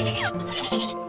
Ha ha ha!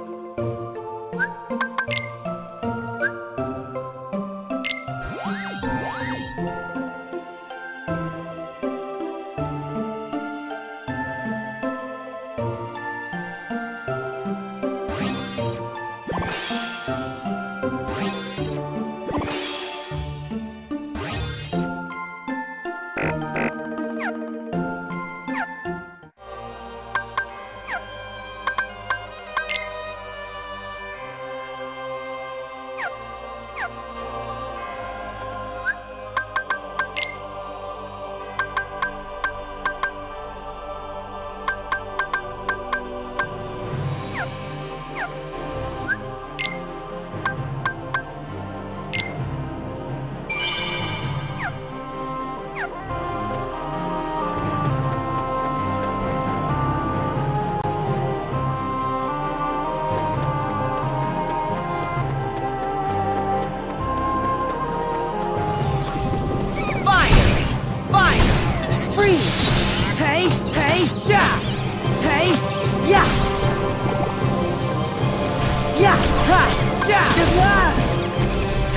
Ha! Yeah! Yeah!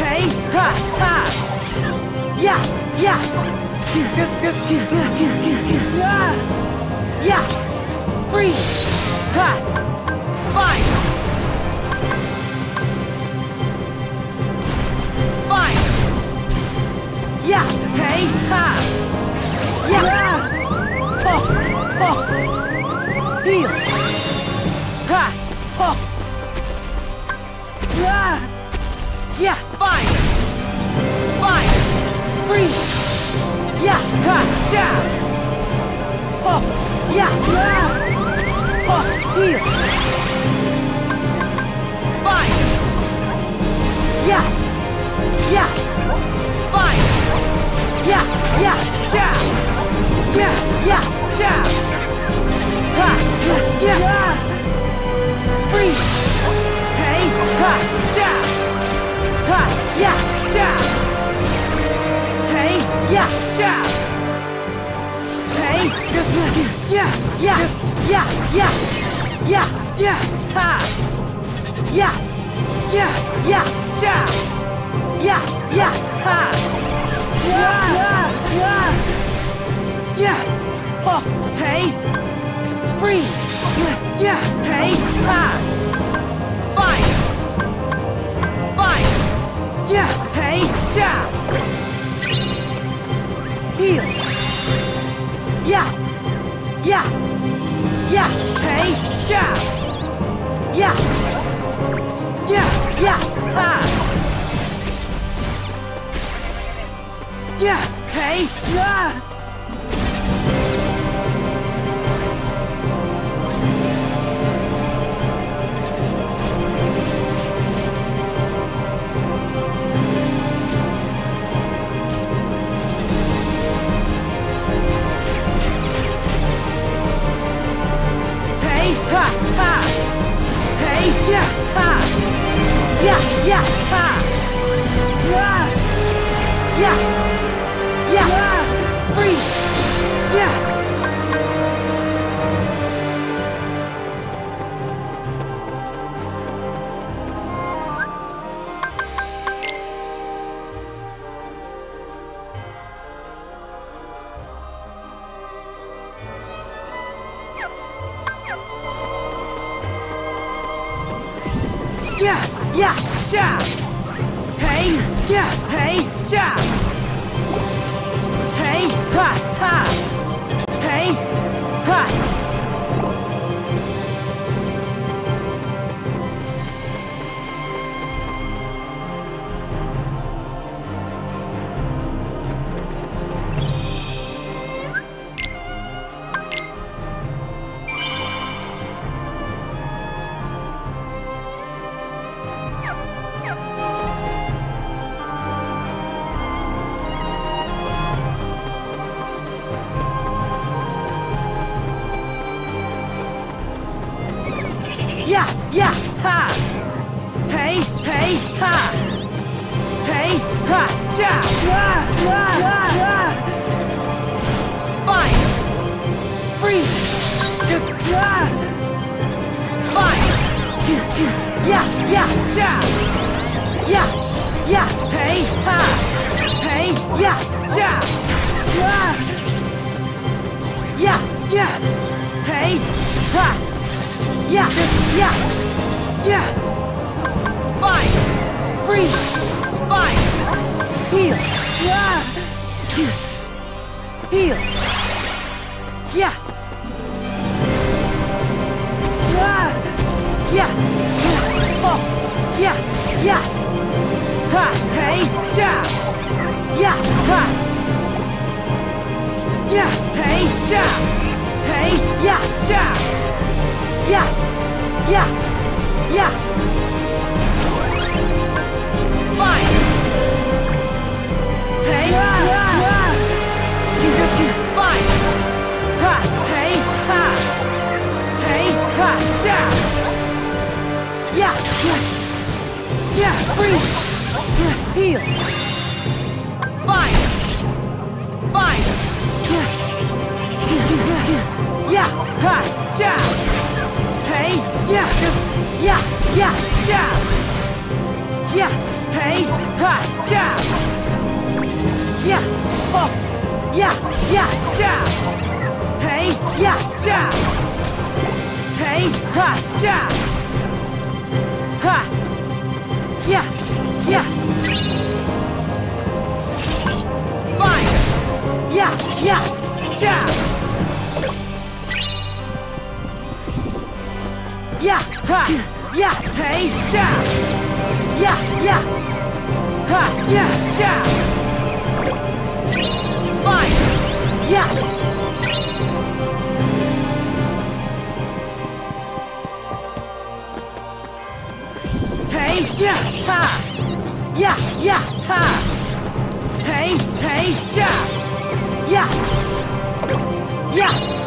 Hey! Ha! Ha! Yeah! Yeah! Yeah! Freeze! Ha! Fire! Fire! Yeah! Hey! Ha! Yeah! Yeah! Yeah! Oh! Heal! Fire! Yeah! Yeah! Fire! Yeah! Yeah! Yeah! Yeah! Yeah! Yeah! Yeah! Yeah! Freeze! Yeah! Yeah! Yeah! Yeah! Yeah! Yeah! Ha! Yeah! Yeah! Yeah! Yeah! Yeah! Yeah! Ha! Yeah! Yeah! Yeah! Yeah! Oh! Hey! Freeze! Yeah! Yeah! Hey! Ha! Fire! Fire! Yeah! Hey! Yeah! Heal! Yeah! Yeah! Yeah, yeah, yeah. Hey, yeah, hey, yeah. Hey, ha, ha. Hey, ha. Yeah, yeah, ha. Hey, hey, ha. Hey, ha, yeah, yeah, yeah, yeah. Fine. Freeze. Just, yeah. Fine. Yeah, yeah, yeah. Yeah, yeah, hey, ha. Hey, yeah, yeah. Yeah. Yeah, yeah. Hey, ha. Yeah, yeah, yeah. Fine. Freeze. Fine. Heal. Yeah. Heal. Yeah. Yeah. Yeah. Yeah. Yeah. Hey. Yeah. Yeah. Fine. Ha. Hey. Ha. Hey. Ha. Yeah. Yeah. Yeah. Yeah. Freeze. Yeah. Heal. Yeah. Yeah. Ha. Yeah. Yeah. Yeah. Yeah. Yeah. Yeah. Hey. Ha. Yeah. Yeah. Oh. Yeah. Yeah. Yeah. Hey. Yeah. Yeah. Hey. Ha. Yeah. Ha. Yeah. Yeah. Fine. Yeah. Yeah. Yeah. Yeah. Ha. Yeah. Hey. Yeah. Yeah. Yeah. Ha. Yeah. Yeah. Fine. Yeah. Hey, yeah, ha. Yeah, yeah, ha. Hey, hey, yeah. Yeah. Yeah.